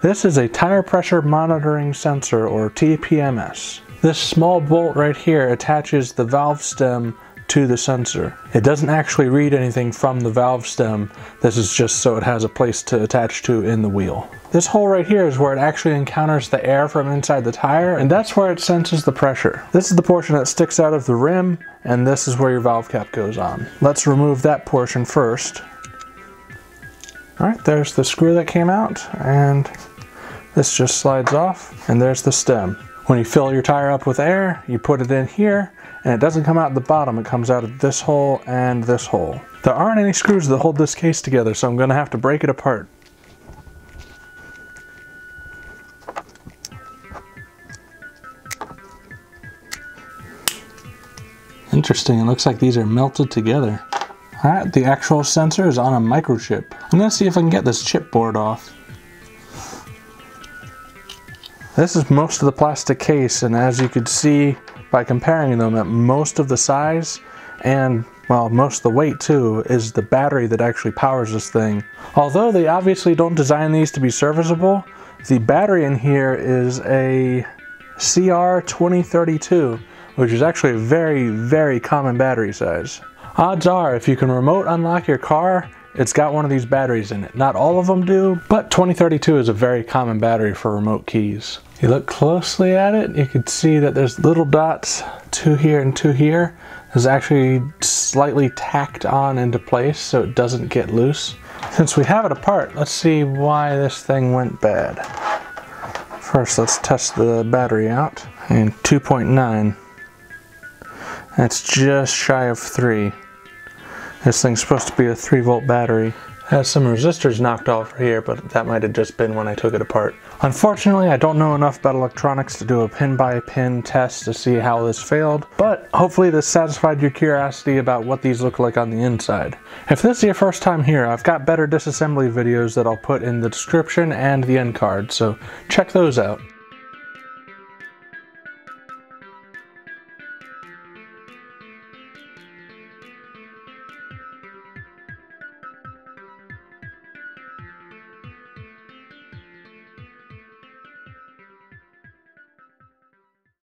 This is a tire pressure monitoring sensor or TPMS. This small bolt right here attaches the valve stem to the sensor. It doesn't actually read anything from the valve stem. This is just so it has a place to attach to in the wheel. This hole right here is where it actually encounters the air from inside the tire and that's where it senses the pressure. This is the portion that sticks out of the rim and this is where your valve cap goes on. Let's remove that portion first. Alright, there's the screw that came out and this just slides off and there's the stem. When you fill your tire up with air, you put it in here and it doesn't come out the bottom, it comes out of this hole and this hole. There aren't any screws that hold this case together, so I'm gonna have to break it apart. Interesting, it looks like these are melted together. Alright, the actual sensor is on a microchip. I'm gonna see if I can get this chipboard off. This is most of the plastic case and as you could see by comparing them that most of the size and well most of the weight too is the battery that actually powers this thing. Although they obviously don't design these to be serviceable, the battery in here is a CR2032 which is actually a very very common battery size. Odds are if you can remote unlock your car it's got one of these batteries in it. Not all of them do, but 2032 is a very common battery for remote keys. You look closely at it, you can see that there's little dots, two here and two here. It's actually slightly tacked on into place so it doesn't get loose. Since we have it apart, let's see why this thing went bad. First, let's test the battery out. And 2.9. That's just shy of 3. This thing's supposed to be a 3 volt battery. Has some resistors knocked off here, but that might have just been when I took it apart. Unfortunately, I don't know enough about electronics to do a pin by pin test to see how this failed, but hopefully this satisfied your curiosity about what these look like on the inside. If this is your first time here, I've got better disassembly videos that I'll put in the description and the end card, so check those out.